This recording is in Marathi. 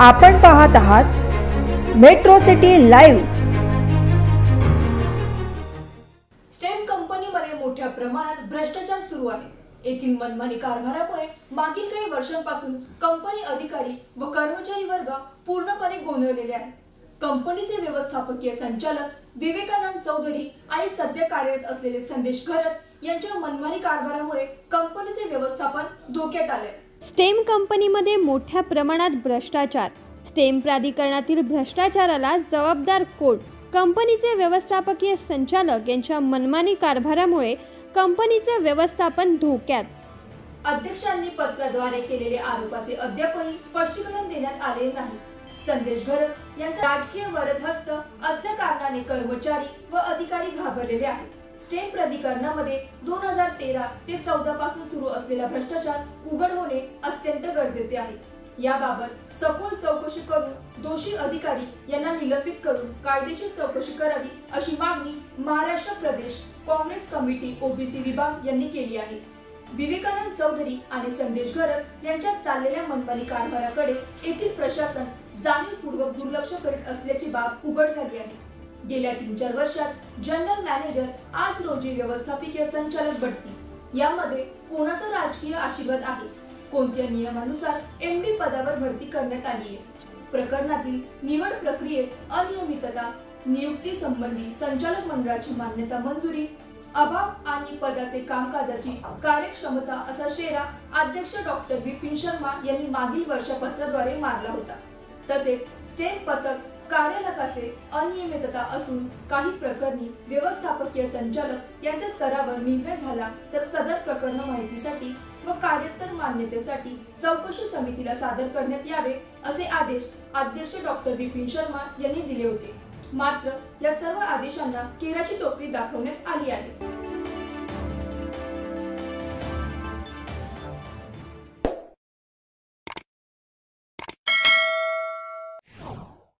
आपण पाहत आहात मेट्रो सिटी लाईव्ह. स्टेम कंपनीमध्ये मोठ्या प्रमाणात भ्रष्टाचार सुरू आहे. येथील मनमानी कारभारामुळे मागील काही वर्षांपासून कंपनी अधिकारी व कर्मचारी वर्ग पूर्णपणे गोंधळलेले आहे कंपनीचे व्यवस्थापकीय संचालक विवेकानंद चौधरी आणि सध्या कार्यरत असलेले संदेश घरत यांच्या मनमानी कारभारामुळे कंपनीचे व्यवस्थापन धोक्यात आले स्टेम कंपनीमध्ये मोठ्या प्रमाणात भ्रष्टाचार. स्टेम प्राधिकरणातील भ्रष्टाचाराला जबाबदार कोण? कंपनीचे व्यवस्थापकीय संचालक यांच्या मनमानी कारभारामुळे कंपनीचे व्यवस्थापन धोक्यात. अध्यक्षांनी पत्राद्वारे केलेले आरोपाचे अद्यापही स्पष्टीकरण देण्यात आले नाही. संदेश घरत यांचा राजकीय वरदहस्त असल्या कारणाने कर्मचारी व अधिकारी घाबरलेले आहेत. स्टेम प्राधिकरणामध्ये दोन हजार तेरा ते चौदा पासून सुरू असलेला भ्रष्टाचार उघड होणे अत्यंत गरजेचे आहे. याबाबत सखोल चौकशी करून दोषी अधिकारी यांना निलंबित करून कायदेशीर चौकशी करावी अशी मागणी महाराष्ट्र प्रदेश काँग्रेस कमिटी ओबीसी विभाग यांनी केली आहे. विवेकानंद चौधरी आणि संदेश गरज यांच्यात चाललेल्या मनमानी कारभाराकडे येथील प्रशासन जाणीवपूर्वक दुर्लक्ष करीत असल्याची बाब उघड झाली आहे. गेल्या तीन चार वर्षात जनरल मॅनेजर आज रोजी व्यवस्थापकीय संचालक बढती यामध्ये कोणाचा राजकीय आशीर्वाद आहे? कोणत्या नियमानुसार एमडी पदावर भरती करण्यात आली आहे? प्रकरणातील निवड प्रक्रियेत अनियमितता नियुक्ती संबंधी संचालक मंडळाची मान्यता मंजुरी अभाव आणि पदाचे कामकाजाची कार्यक्षमता असा शेरा अध्यक्ष डॉक्टर विपिन शर्मा यांनी मागील वर्षपत्राद्वारे मारला होता. तसेच स्टेम पथक कार्यालकाचे अनियमितता असून काही प्रकरणी व्यवस्थापकीय संचालक यांच्या स्तरावर निर्णय झाला तर सदर प्रकरण माहितीसाठी व कार्यतर मान्यतेसाठी चौकशी समितीला सादर करण्यात यावे असे आदेश अध्यक्ष डॉक्टर विपिन शर्मा यांनी दिले होते. मात्र या सर्व आदेशांना केराची टोपली दाखवण्यात आली आहे.